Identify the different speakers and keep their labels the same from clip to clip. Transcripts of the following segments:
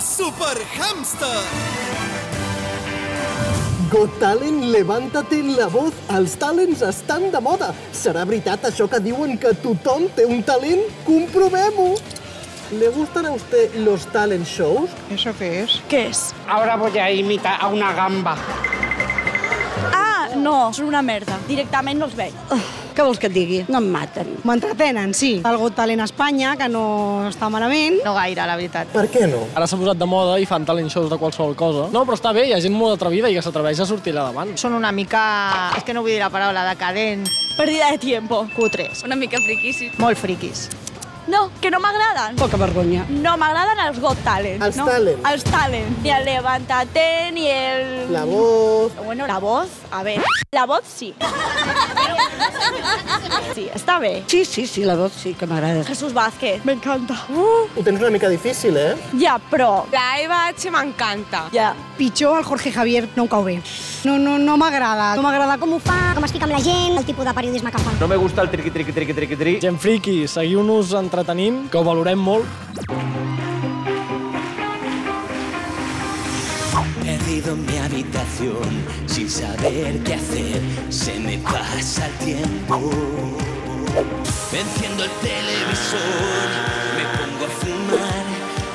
Speaker 1: Super Hamster!
Speaker 2: Got Talent, levántate la voz. Els talents estan de moda. Serà veritat això que diuen que tothom té un talent? Comprovem-ho! ¿Le gustan a usted los talent shows?
Speaker 3: ¿Eso qué es?
Speaker 4: Què és?
Speaker 3: Ahora voy a imitar a una gamba.
Speaker 4: Ah, no, són una merda. Directament no els veig.
Speaker 5: Què vols que et digui? No em maten.
Speaker 6: M'entretenen, sí. El Got Talent a Espanya, que no està malament.
Speaker 7: No gaire, la veritat.
Speaker 2: Per què no?
Speaker 8: Ara s'ha posat de moda i fan talent shows de qualsevol cosa. No, però està bé, hi ha gent molt atrevida i que s'atreveix a sortir allà davant.
Speaker 7: Són una mica... És que no vull dir la paraula decadent.
Speaker 4: Perdida de tiempo.
Speaker 7: Cutres.
Speaker 4: Una mica friquis.
Speaker 7: Molt friquis.
Speaker 4: No, que no m'agraden.
Speaker 5: Poca vergonya.
Speaker 4: No m'agraden els Got Talent.
Speaker 2: Els
Speaker 4: no?
Speaker 2: talent.
Speaker 4: Els talent. Ni el Levántate, ni el...
Speaker 2: La voz...
Speaker 4: Bueno, la voz, a ver. La voz sí. Sí, està bé.
Speaker 5: Sí, sí, sí, la voz sí que m'agrada.
Speaker 4: Jesús Vázquez, me encanta. Uh,
Speaker 2: Ho tens una mica difícil, eh?
Speaker 4: ja, però...
Speaker 7: La Eva H m'encanta.
Speaker 4: Ja.
Speaker 6: Pitjor el Jorge Javier no ho cau bé. No, no, no m'agrada. No m'agrada com ho fa.
Speaker 9: com es fica amb la gent, el tipus de periodisme que fa.
Speaker 10: No me gusta el triqui, triqui, triqui, triqui, triqui.
Speaker 8: Gent friqui, seguiu-nos entretenint, que ho valorem molt.
Speaker 11: En mi habitación, sin saber qué hacer, se me pasa el tiempo. Enciendo el televisor, me pongo a fumar,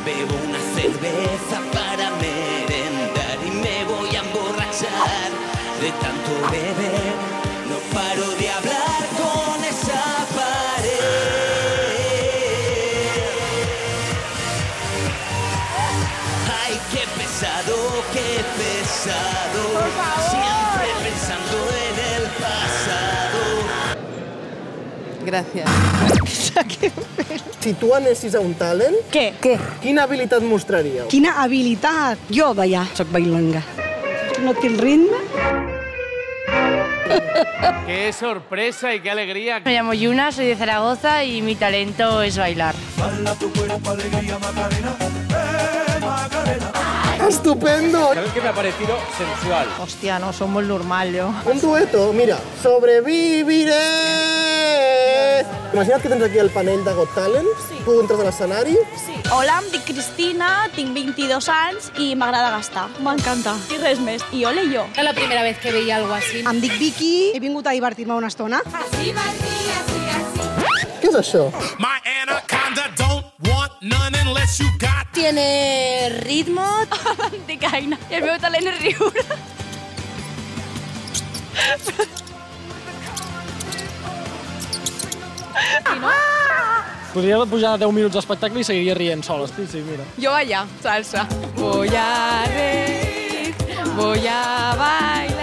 Speaker 11: bebo una cerveza para merendar y me voy a emborrachar de tanto beber. No paro de hablar pesado, qué pesado. Siempre pensando en el pasado.
Speaker 7: Gràcies.
Speaker 2: Si tu anessis a un talent,
Speaker 4: Què?
Speaker 5: Què?
Speaker 2: quina habilitat mostraríeu?
Speaker 6: Quina habilitat.
Speaker 5: Jo, veia, soc bailonga. No tinc ritme.
Speaker 10: Qué sorpresa y qué alegría.
Speaker 7: Me llamo Yuna, soy de Zaragoza y mi talento es bailar.
Speaker 2: Estupendo!
Speaker 10: ¿Sabes qué me ha parecido sensual?
Speaker 7: Hòstia, no, som molt normal, jo.
Speaker 2: Un dueto, mira, sobreviviré! Imagina't que tens aquí el panell de Got Talent,
Speaker 4: Sí.
Speaker 2: tu entres a l'escenari,
Speaker 4: Sí. Hola, em dic Cristina, tinc 22 anys i m'agrada gastar. M'encanta. I res més. I ole jo.
Speaker 7: Era la primera vez que veía algo así.
Speaker 6: Em dic Vicky, he vingut a divertir-me una estona.
Speaker 2: què és això?
Speaker 1: My
Speaker 5: Tiene ritmo.
Speaker 4: em dic Aina. I el meu talent és riure.
Speaker 8: Podria pujar 10 minuts d'espectacle i seguiria rient sola. Sí, sí, mira.
Speaker 7: Yo allá, salsa. Voy a reír, voy a bailar,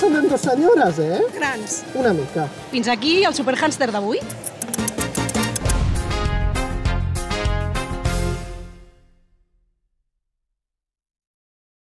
Speaker 2: Ja són dos senyores, eh?
Speaker 6: Grans.
Speaker 2: Una mica.
Speaker 6: Fins aquí el superhàmster d'avui.